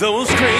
those crazy.